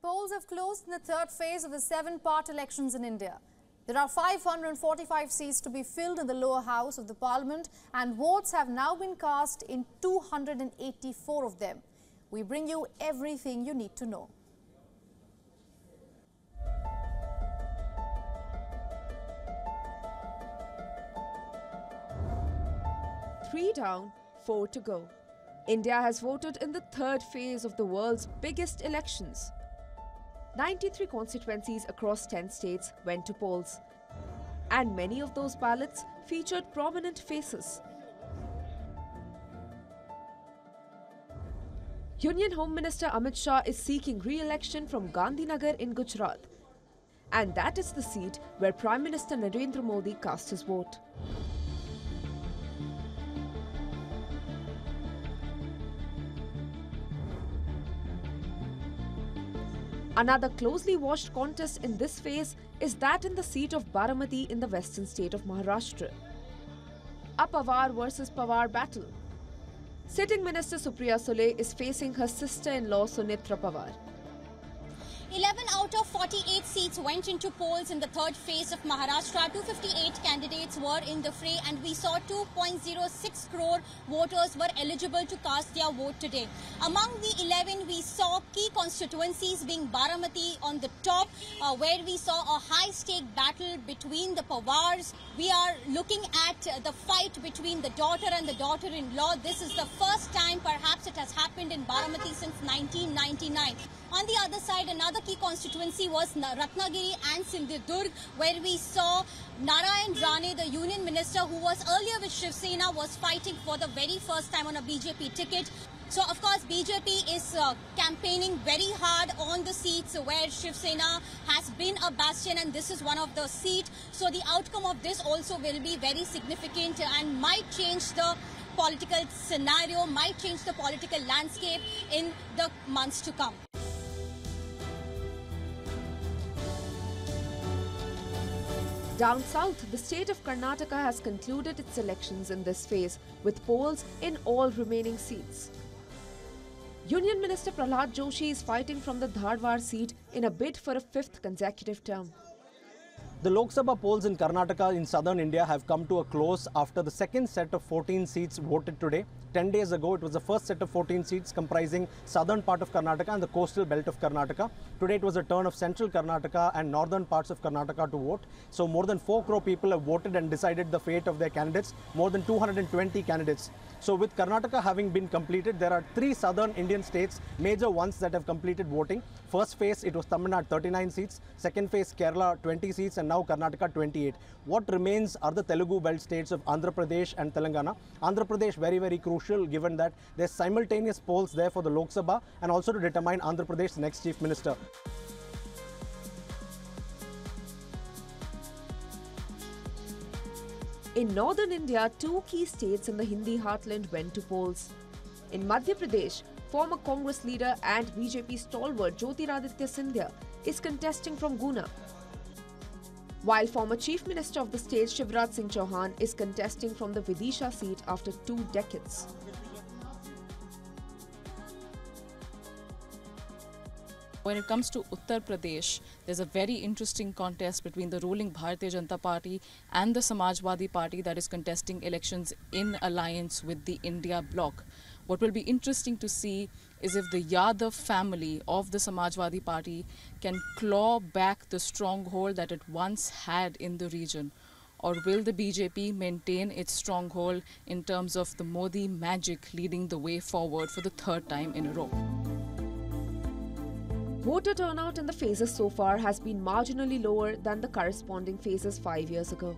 Polls have closed in the third phase of the seven-part elections in India. There are 545 seats to be filled in the lower house of the parliament and votes have now been cast in 284 of them. We bring you everything you need to know. Three down, four to go. India has voted in the third phase of the world's biggest elections. 93 constituencies across 10 states went to polls. And many of those ballots featured prominent faces. Union Home Minister Amit Shah is seeking re-election from Gandhinagar in Gujarat. And that is the seat where Prime Minister Narendra Modi cast his vote. Another closely watched contest in this phase is that in the seat of Baramati in the western state of Maharashtra. A Pawar versus Pawar battle. Sitting Minister Supriya Sule is facing her sister-in-law Sunetra Pawar. 11 out of 48 seats went into polls in the third phase of Maharashtra. 258 candidates were in the fray and we saw 2.06 crore voters were eligible to cast their vote today. Among the 11, we saw key constituencies being Baramati on the top, uh, where we saw a high-stake battle between the Pawars. We are looking at the fight between the daughter and the daughter-in-law. This is the first time perhaps it has happened in Baramati since 1999. On the other side, another key constituency was Ratnagiri and Sindhudurg, where we saw Narayan Rane, the union minister who was earlier with Shiv Sena, was fighting for the very first time on a BJP ticket. So, of course, BJP is uh, campaigning very hard on the seats where Shiv Sena has been a bastion and this is one of the seats. So, the outcome of this also will be very significant and might change the political scenario, might change the political landscape in the months to come. Down south, the state of Karnataka has concluded its elections in this phase with polls in all remaining seats. Union Minister Prahlad Joshi is fighting from the Dharwar seat in a bid for a fifth consecutive term. The Lok Sabha polls in Karnataka in southern India have come to a close after the second set of 14 seats voted today. 10 days ago, it was the first set of 14 seats comprising southern part of Karnataka and the coastal belt of Karnataka. Today, it was a turn of central Karnataka and northern parts of Karnataka to vote. So, more than 4 crore people have voted and decided the fate of their candidates. More than 220 candidates. So, with Karnataka having been completed, there are three southern Indian states, major ones that have completed voting. First phase, it was Tamil Nadu, 39 seats. Second phase, Kerala, 20 seats, and now Karnataka, 28. What remains are the Telugu belt states of Andhra Pradesh and Telangana. Andhra Pradesh, very, very crucial given that there's simultaneous polls there for the Lok Sabha and also to determine Andhra Pradesh's next chief minister. In northern India, two key states in the Hindi heartland went to polls. In Madhya Pradesh, former Congress leader and BJP stalwart Jyotiraditya Scindia is contesting from Guna. While former Chief Minister of the state Shivraj Singh Chauhan is contesting from the Vidisha seat after two decades. When it comes to Uttar Pradesh, there's a very interesting contest between the ruling Bharatiya Janata Party and the Samajwadi Party that is contesting elections in alliance with the India bloc. What will be interesting to see is if the Yadav family of the Samajwadi Party can claw back the stronghold that it once had in the region. Or will the BJP maintain its stronghold in terms of the Modi magic leading the way forward for the third time in a row? Voter turnout in the phases so far has been marginally lower than the corresponding phases five years ago.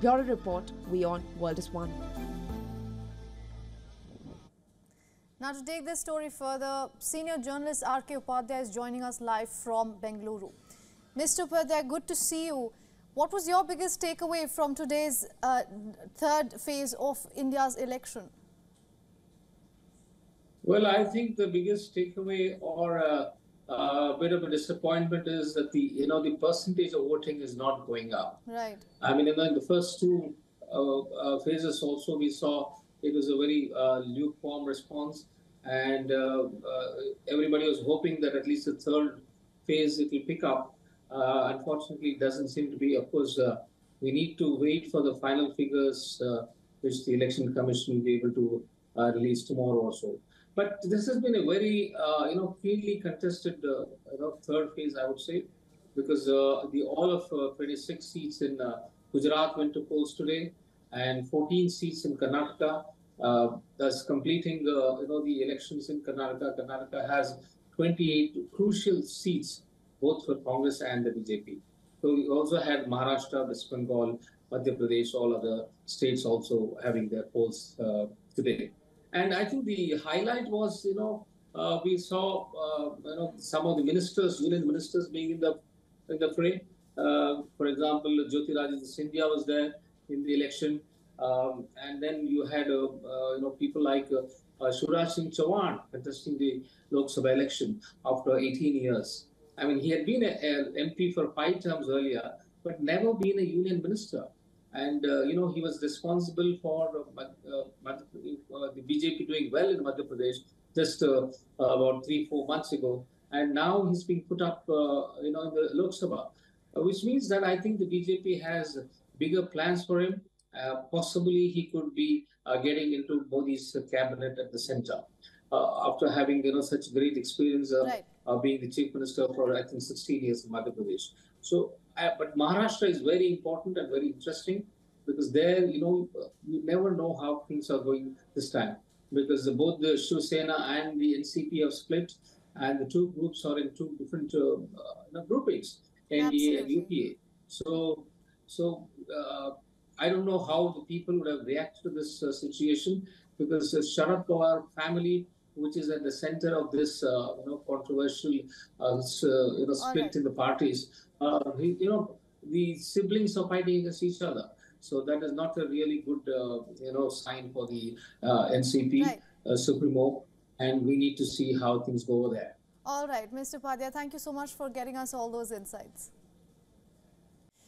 Bureau Report, WION World is One. Now to take this story further, senior journalist R.K. Upadhyay is joining us live from Bengaluru. Mr. Upadhyay, good to see you. What was your biggest takeaway from today's uh, third phase of India's election? Well, I think the biggest takeaway or a, a, bit of a disappointment is that the you know the percentage of voting is not going up. Right. I mean, in the, first two uh, uh, phases also we saw it was a very uh, lukewarm response, and uh, uh, everybody was hoping that at least the third phase it will pick up. Uh, unfortunately, it doesn't seem to be. Of course, we need to wait for the final figures, which the election commission will be able to release tomorrow or so. But this has been a very, you know, keenly contested, you know, third phase, I would say, because the all of 26 seats in Gujarat went to polls today, and 14 seats in Karnataka uh, thus completing uh, you know the elections in Karnataka. Karnataka has 28 crucial seats both for Congress and the BJP. So we also had Maharashtra, West Bengal, Madhya Pradesh, all other states also having their polls uh, today. And I think the highlight was, you know, uh, we saw, uh, you know, some of the ministers, union ministers being in the in the fray. Uh, for example, Jyotiraditya Scindia was there in the election. Um, and then you had, uh, uh, you know, people like uh, uh, Singh Chauhan contesting the Lok Sabha election after 18 years. I mean, he had been an MP for five terms earlier, but never been a union minister. And, uh, you know, he was responsible for uh, the BJP doing well in Madhya Pradesh just about three, four months ago. And now he's being put up, you know, in the Lok Sabha, which means that I think the BJP has bigger plans for him. Uh, possibly he could be uh, getting into Modi's cabinet at the center. Uh, after having you know such great experience right. being the chief minister for I think 16 years in Madhya Pradesh. So, but Maharashtra is very important and very interesting because there, you know, you never know how things are going this time because both the Shiv Sena and the NCP have split, and the two groups are in two different uh, uh, groupings, NDA and UPA. So, so uh, I don't know how the people would have reacted to this uh, situation because the Sharad Pawar family, which is at the center of this, uh, you know, controversial, uh, you know, split right. in the parties, you know, the siblings are fighting against each other. So that is not a really good, you know, sign for the NCP right. Supremo, and we need to see how things go over there. All right, Mr. Padia, thank you so much for getting us all those insights.